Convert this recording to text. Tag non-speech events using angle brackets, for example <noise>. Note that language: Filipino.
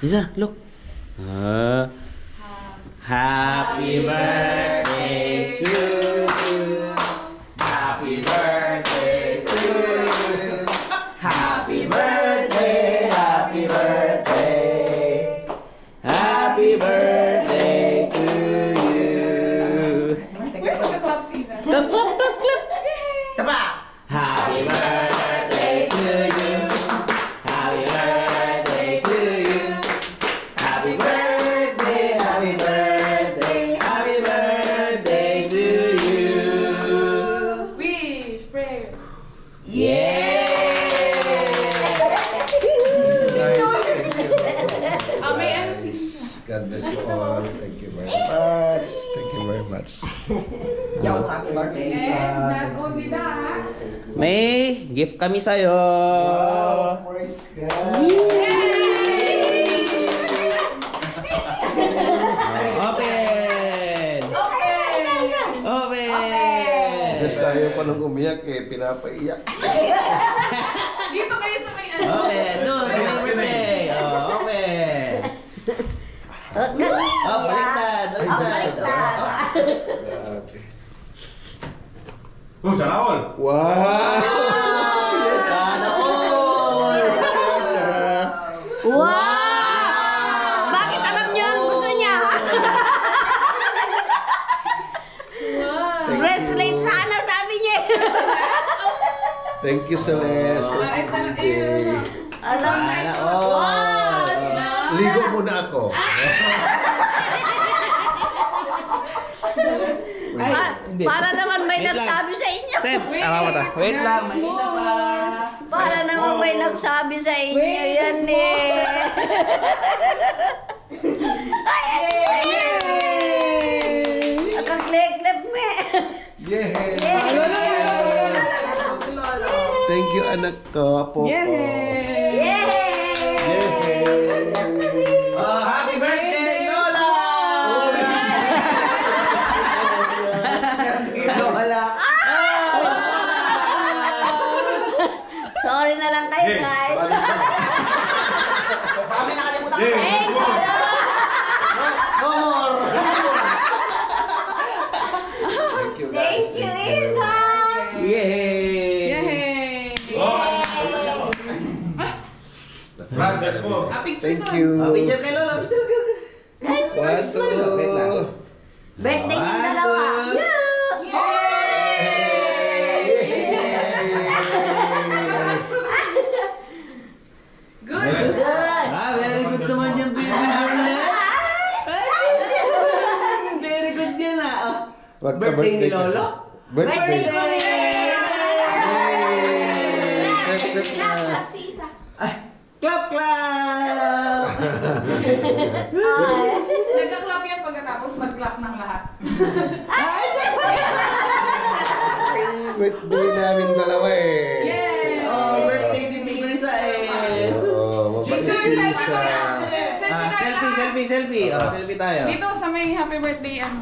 Isa, look. Ah. Happy birthday to you. Happy birthday to you. Happy birthday, happy birthday. Happy birthday God bless you all. Thank you very much. Thank you very much. Yo, happy birthday. That, May gift kami sa'yo. praise God. Open! Open! Yes, ayaw pa nang umiyak eh. Pinapaiyak. <laughs> dito kayo sa may ano. Open! Doon, sa may birthday. Oh, open! Oh, baliktad! Baliktad! Grabe. Oh, sana all. Wow! Sana all! Kasha. Wow! Bakit alam niyo ang gusto niya? Thank Bracelet you. sana sabi niya. Thank you, Celeste. Ay, sana, Thank you. Alam Sana all! Ligo muna ako. Ay, hindi. Para naman may Wait lang. nagsabi sa inyo. Sep, tama mo ta. Wait lang, may isa pa. Para naman may nagsabi sa inyo. Wait, Yan eh. Ay, ay, ay, ay. At ang klek-klek me. Yay! Thank you, anak ko. Popo. Yay! Yay! Wala. Sorry na lang kayo guys. Kami nakalimutan. Yay, Thank let's go. you. No more! Thank you, guys. Thank you, Isa. Yay! Yay! Oh. Brad, let's go. Ah, picture Thank you. Oh, picture kay Lola, picture kay Lola. Waso. Wait lang. Birthday ng One, dalawa. two. Good. Ah, very good naman yung baby girl na. Very good yan ah. Oh. Wag ka Birthday ni kasi. Lolo? Birthday. Birthday ko rin. Yay! Clap, clap na. Ay, clap clap! <laughs> Nagka-clap yan pagkatapos mag-clap ng lahat. Birthday namin dalawa eh. Yay! Oh, birthday din ni Grisa eh. Oo, mabait Picture, si selfie Lisa. tayo. Selfie Ah, tayo. selfie, selfie, selfie. Oh, selfie tayo. Dito sa may happy birthday ano.